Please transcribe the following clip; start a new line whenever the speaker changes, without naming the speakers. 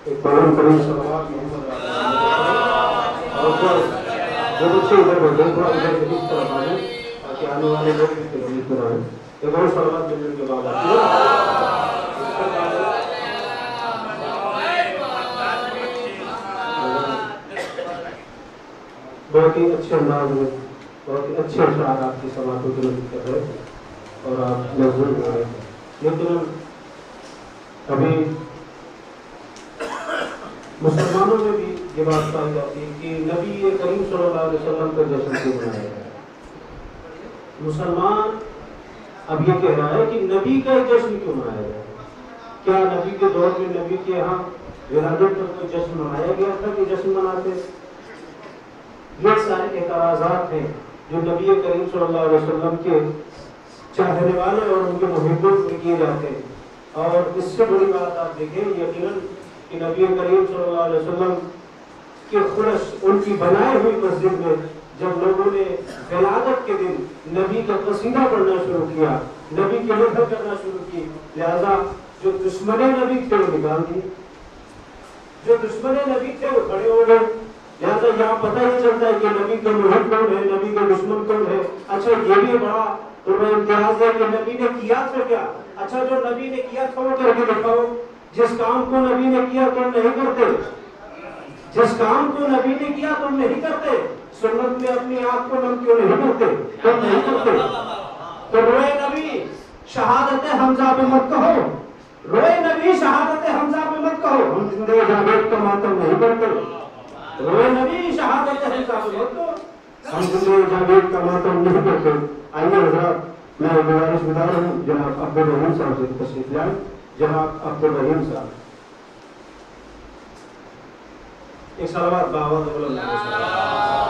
ایک قرآن کریم محمد اور ادھر بیٹھے تھوڑا ادھر اس طرف آ جائیں تاکہ آنے والے لوگ بھی تکلیف میں رہیں ایک اور صلوات ملنے کے بعد آتی ہے بہت ہی اچھے انداز میں، بہت ہی اچھے اشعار آپ کی سماعتوں کے نظر کر رہے اور آپ محضور ہو رہے تھے لیکن ابھی مسلمانوں میں بھی یہ بات پائی جاتی ہے کہ نبی کریم صلی اللہ علیہ وسلم کا جشن کیوں منایا جائے مسلمان اب یہ کہہ رہا ہے کہ نبی کا جشن کیوں منایا جائے کیا نبی کے دور میں نبی کے یہاں ولادت پر کوئی جشن منایا گیا تھا کہ جشن مناتے؟ یہ سارے اعتراضات ہیں جو نبی کریم صلی اللہ علیہ وسلم کے چاہنے والے اور ان کے محبوں سے کیے جاتے ہیں۔ اور اس سے بڑی بات آپ دیکھیں یقیناً کہ نبی کریم صلی اللہ علیہ وسلم کے خلش ان کی بنائے ہوئی مسجد میں جب لوگوں نے ولادت کے دن نبی کا قصیدہ پڑھنا شروع کیا، نبی کی مدد کرنا شروع کی، لہذا جو دشمن نبی تھے وہ نکال دیے۔ جو دشمن نبی تھے وہ کھڑے ہو گئے۔ لہٰذا یہاں پتہ ہی چلتا ہے کہ نبی کا محب کون ہے، نبی کا دشمن کون ہے۔ اچھا یہ بھی بڑا تمہیں امتیاز ہے کہ نبی نے کیا تھا کیا؟ اچھا جو نبی نے کیا تھا وہ کر کے دکھاؤ۔ جس کام کو نبی نے کیا تم نہیں کرتے۔ جس کام کو نبی نے کیا تم نہیں کرتے۔ سنت میں اپنی آنکھ کو نم کیوں نہیں کرتے؟ تم نہیں کرتے۔ تو روئے نبی، شہادت حمزہ پہ مت کہو۔ روئے نبی، شہادت حمزہ پہ مت کہو۔ ہم زندہ جاوید کا ماتم نہیں کرتے۔ روئے نبی، شہادت حمزہ پہ مت کہو۔ ہم زندہ جاوید کا ماتم نہیں کرتے۔ آئیے حضرات میں گزارش گزار ہوں، جناب عبد الرحیم صاحب سے تشریف لائیں۔ جناب عبد الرحیم صاحب۔ ایک سلوات بابا اللہ